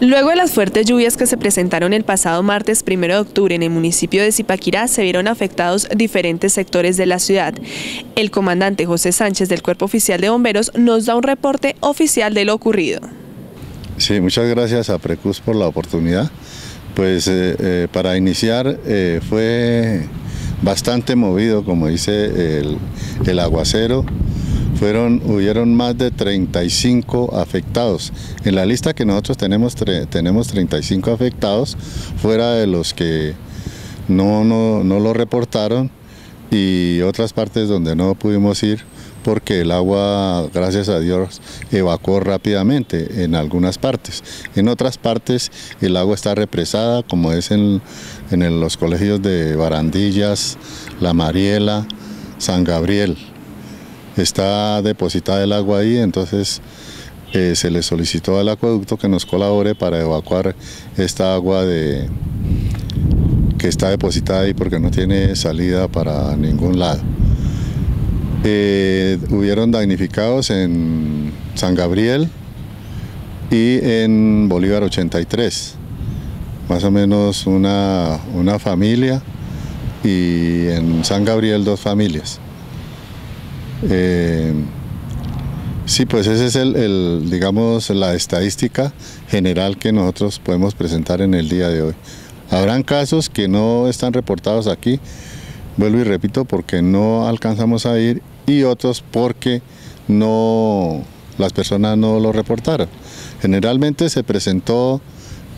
Luego de las fuertes lluvias que se presentaron el pasado martes 1 de octubre en el municipio de Zipaquirá, se vieron afectados diferentes sectores de la ciudad. El comandante José Sánchez del Cuerpo Oficial de Bomberos nos da un reporte oficial de lo ocurrido. Sí, muchas gracias a Precus por la oportunidad. Pues eh, eh, para iniciar eh, fue bastante movido, como dice el, el aguacero, fueron, hubieron más de 35 afectados. En la lista que nosotros tenemos, tenemos 35 afectados, fuera de los que no, no, no lo reportaron y otras partes donde no pudimos ir porque el agua, gracias a Dios, evacuó rápidamente en algunas partes. En otras partes el agua está represada, como es en, en los colegios de Barandillas, La Mariela, San Gabriel está depositada el agua ahí, entonces eh, se le solicitó al acueducto que nos colabore para evacuar esta agua de, que está depositada ahí porque no tiene salida para ningún lado. Eh, hubieron damnificados en San Gabriel y en Bolívar 83, más o menos una, una familia y en San Gabriel dos familias. Eh, sí, pues ese es el, digamos, la estadística general que nosotros podemos presentar en el día de hoy. Habrán casos que no están reportados aquí, vuelvo y repito, porque no alcanzamos a ir y otros porque no las personas no lo reportaron. Generalmente se presentó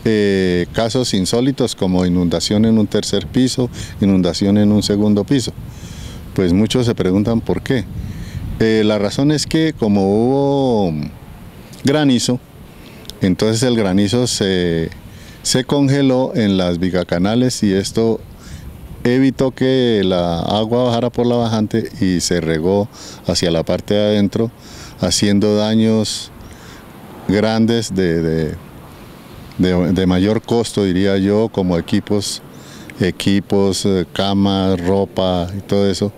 eh, casos insólitos como inundación en un tercer piso, inundación en un segundo piso. Pues muchos se preguntan por qué. Eh, la razón es que como hubo granizo, entonces el granizo se, congeló en las vigacanales y esto evitó que la agua bajara por la bajante y se regó hacia la parte de adentro, haciendo daños grandes de, de, mayor costo, diría yo, como equipos, equipos, eh, camas, ropa y todo eso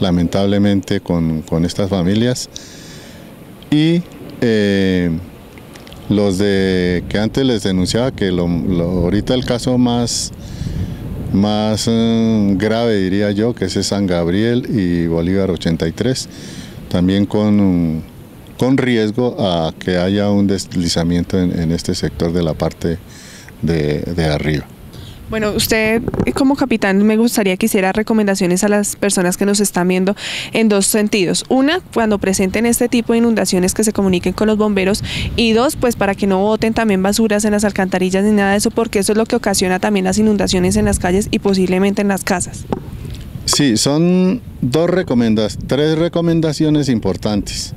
lamentablemente con, estas familias. Y eh, los de que antes les denunciaba que lo, ahorita el caso más, más eh, grave diría yo, que es San Gabriel y Bolívar 83, también con, con riesgo a que haya un deslizamiento en, este sector de la parte de arriba. Bueno, usted como capitán me gustaría que hiciera recomendaciones a las personas que nos están viendo en dos sentidos. Una, cuando presenten este tipo de inundaciones que se comuniquen con los bomberos y dos, pues para que no boten también basuras en las alcantarillas ni nada de eso porque eso es lo que ocasiona también las inundaciones en las calles y posiblemente en las casas. Sí, son dos recomendaciones, tres recomendaciones importantes.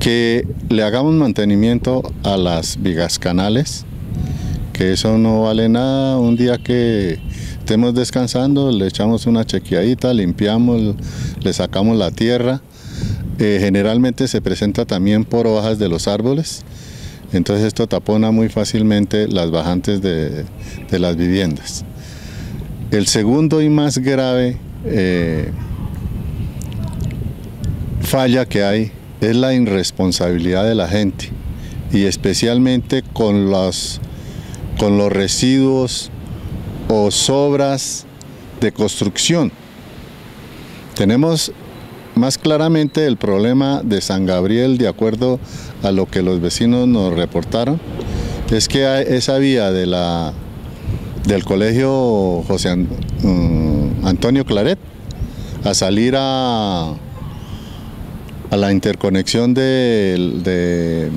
Que le hagamos mantenimiento a las vigas canales, que eso no vale nada. Un día que estemos descansando, le echamos una chequeadita, limpiamos, le sacamos la tierra. Eh, generalmente se presenta también por hojas de los árboles, entonces esto tapona muy fácilmente las bajantes de, las viviendas. El segundo y más grave eh, falla que hay es la irresponsabilidad de la gente y especialmente con los con los residuos o sobras de construcción. Tenemos más claramente el problema de San Gabriel, de acuerdo a lo que los vecinos nos reportaron, es que esa vía de la, del colegio José mm, Antonio Claret a salir a, a la interconexión de, de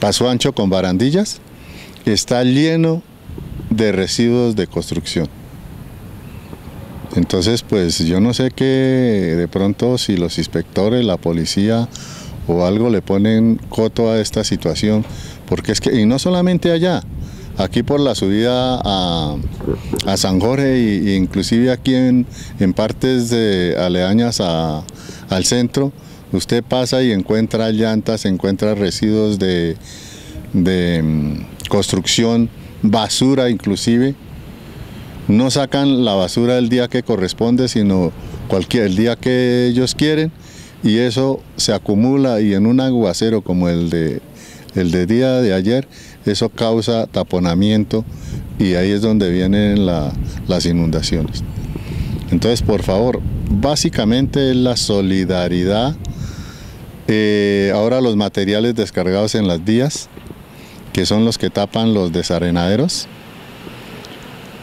Paso Ancho con Barandillas, está lleno de residuos de construcción. Entonces, pues yo no sé qué de pronto si los inspectores, la policía o algo le ponen coto a esta situación, porque es que, y no solamente allá, aquí por la subida a, San Jorge e inclusive aquí en, partes de aledañas al centro, usted pasa y encuentra llantas, encuentra residuos de, de mm, construcción, basura inclusive. No sacan la basura el día que corresponde, sino cualquier el día que ellos quieren y eso se acumula y en un aguacero como el de el de día de ayer, eso causa taponamiento y ahí es donde vienen las inundaciones. Entonces, por favor, básicamente es la solidaridad, eh, ahora los materiales descargados en las vías, que son los que tapan los desarenaderos,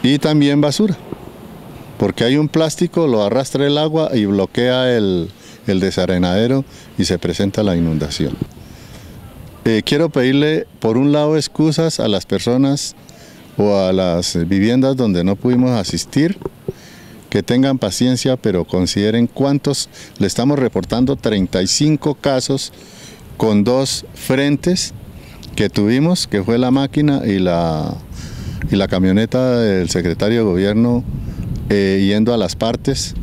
y también basura, porque hay un plástico, lo arrastra el agua y bloquea el, desarenadero y se presenta la inundación. Eh, quiero pedirle, por un lado, excusas a las personas o a las viviendas donde no pudimos asistir, que tengan paciencia, pero consideren cuántos, le estamos reportando 35 casos con dos frentes que tuvimos, que fue la máquina y la, y la camioneta del secretario de gobierno eh, yendo a las partes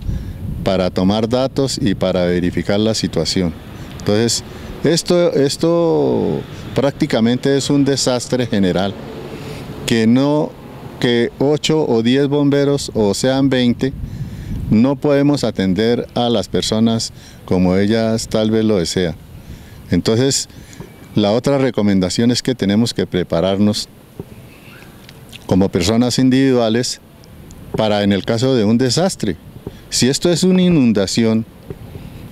para tomar datos y para verificar la situación. Entonces, esto, esto prácticamente es un desastre general, que no que 8 o 10 bomberos o sean 20, no podemos atender a las personas como ellas tal vez lo desean. Entonces, la otra recomendación es que tenemos que prepararnos como personas individuales para en el caso de un desastre. Si esto es una inundación,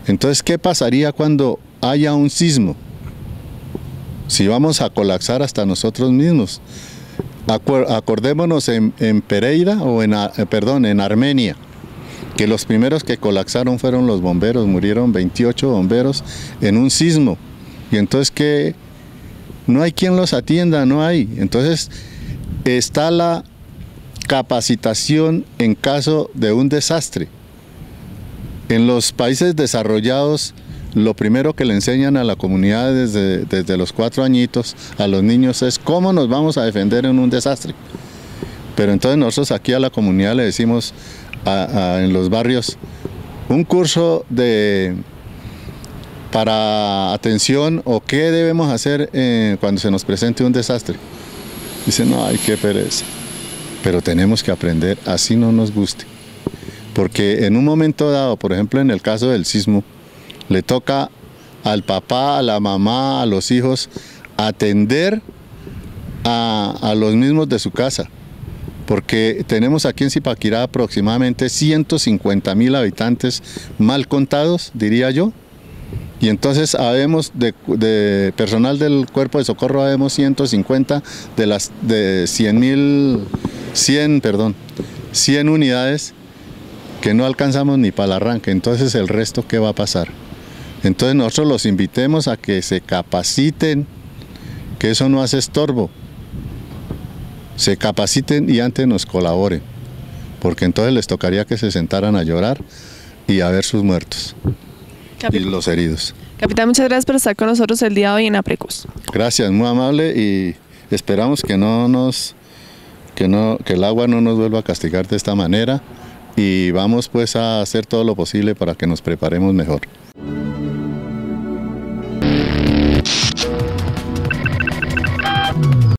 entonces ¿qué pasaría cuando haya un sismo? Si vamos a colapsar hasta nosotros mismos acordémonos en, Pereira o en, eh, perdón, en Armenia, que los primeros que colapsaron fueron los bomberos, murieron 28 bomberos en un sismo. Y entonces que no hay quien los atienda, no hay. Entonces está la capacitación en caso de un desastre. En los países desarrollados lo primero que le enseñan a la comunidad desde, desde los cuatro añitos a los niños es cómo nos vamos a defender en un desastre. Pero entonces nosotros aquí a la comunidad le decimos en los barrios un curso de para atención o qué debemos hacer eh, cuando se nos presente un desastre. Dicen, no, hay qué pereza. Pero tenemos que aprender, así no nos guste. Porque en un momento dado, por ejemplo en el caso del sismo, le toca al papá, a la mamá, a los hijos, atender a, los mismos de su casa. Porque tenemos aquí en Zipaquirá aproximadamente 150 mil habitantes mal contados, diría yo. Y entonces habemos de, personal del cuerpo de socorro, habemos 150 de las de 100 mil, 100, perdón, 100 unidades que no alcanzamos ni para el arranque. Entonces el resto, ¿qué va a pasar? Entonces nosotros los invitemos a que se capaciten, que eso no hace estorbo. Se capaciten y antes nos colaboren, porque entonces les tocaría que se sentaran a llorar y a ver sus muertos y los heridos. Capitán, muchas gracias por estar con nosotros el día de hoy en Aprecus. Gracias, muy amable y esperamos que no nos que no que el agua no nos vuelva a castigar de esta manera y vamos pues a hacer todo lo posible para que nos preparemos mejor.